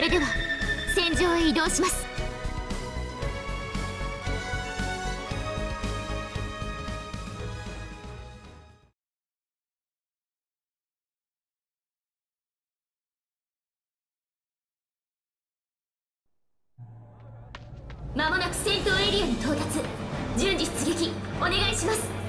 それでは戦場へ移動します。まもなく戦闘エリアに到達。順次出撃。お願いします。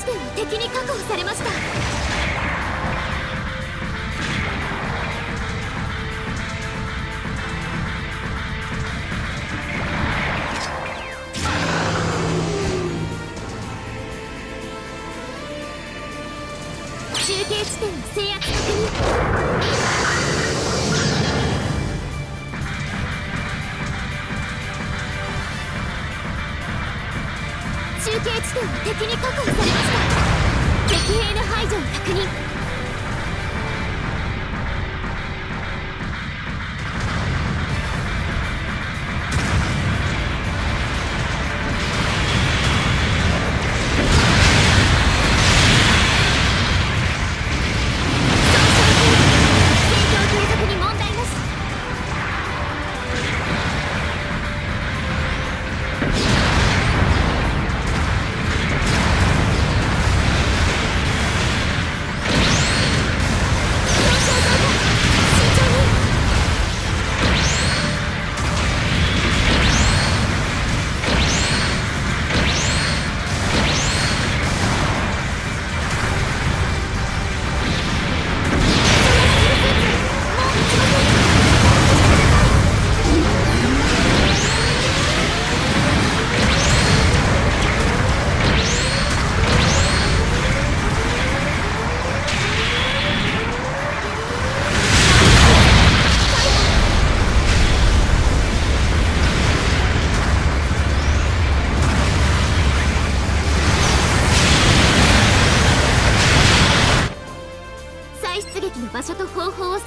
地点は敵に確保されました。継地点は敵に確保されました。敵兵の排除を確認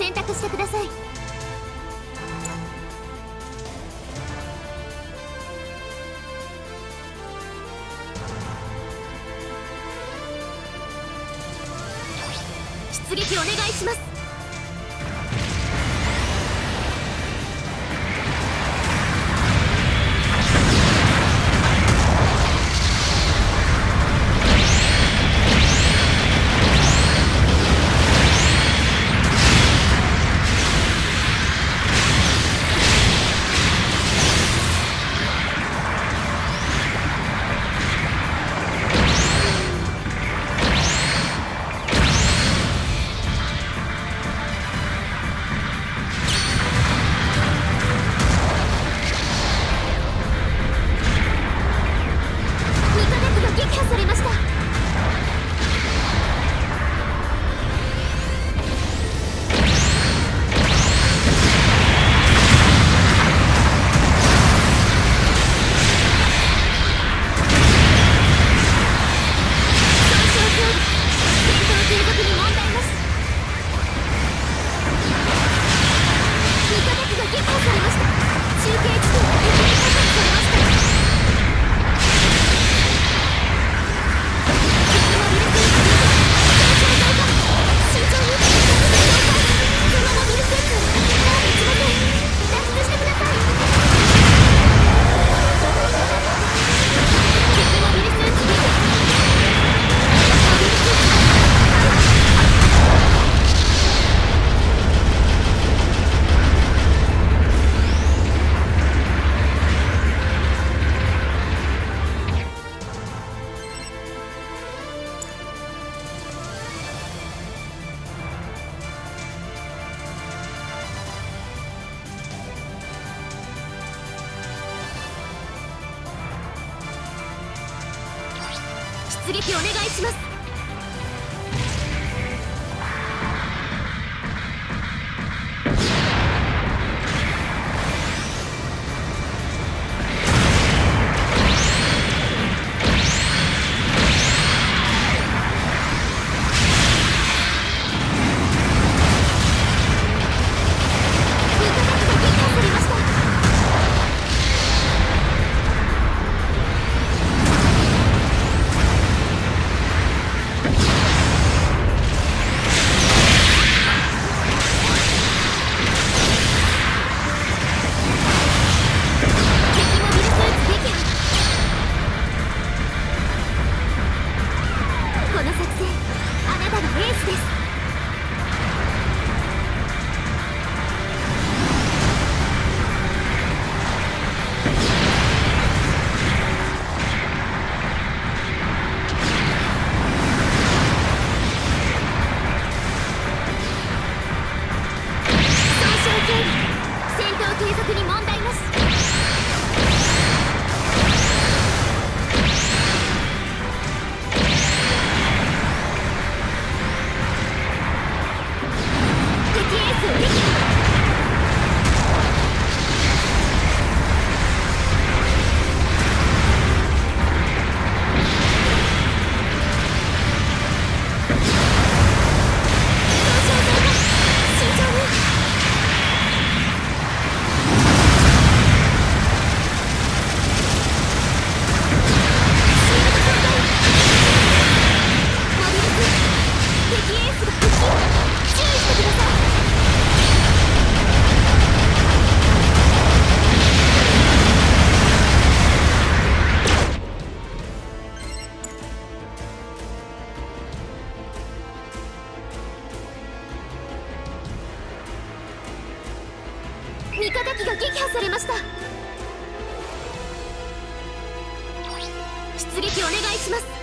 選択してください。出撃お願いします。撃お願いします。出撃お願いします。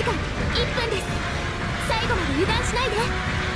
時間1分です。最後まで油断しないで。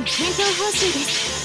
の戦闘報酬です。